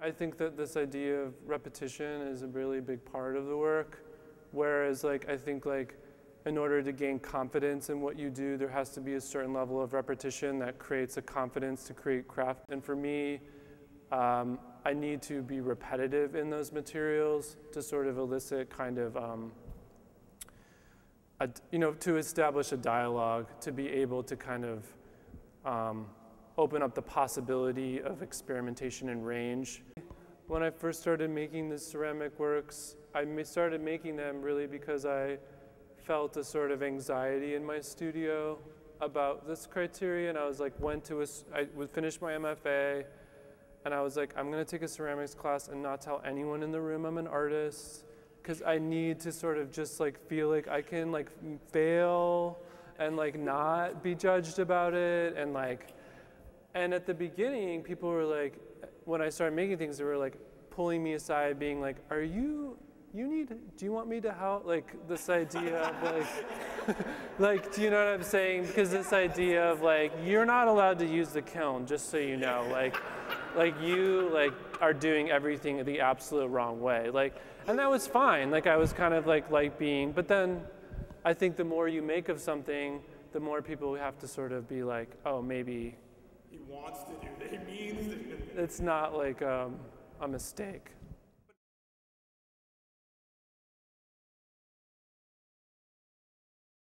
I think that this idea of repetition is a really big part of the work. Whereas, like, I think, like, in order to gain confidence in what you do, there has to be a certain level of repetition that creates a confidence to create craft. And for me, um, I need to be repetitive in those materials to sort of elicit kind of, um, a, you know, to establish a dialogue, to be able to kind of um, open up the possibility of experimentation and range. When I first started making the ceramic works, I started making them really because I felt a sort of anxiety in my studio about this criteria, and I was like, went to a, I would finish my MFA, and I was like, I'm gonna take a ceramics class and not tell anyone in the room I'm an artist, because I need to sort of just like feel like I can like fail and like not be judged about it, and like and at the beginning, people were like, when I started making things, they were like pulling me aside, being like, "Are you? You need? Do you want me to help?" Like this idea of like, like, do you know what I'm saying? Because this idea of like, you're not allowed to use the kiln, just so you know. Like, like you like are doing everything the absolute wrong way. Like, and that was fine. Like I was kind of like like being, but then I think the more you make of something, the more people have to sort of be like, oh, maybe he wants to do that. He means to do that. It's not like um, a mistake.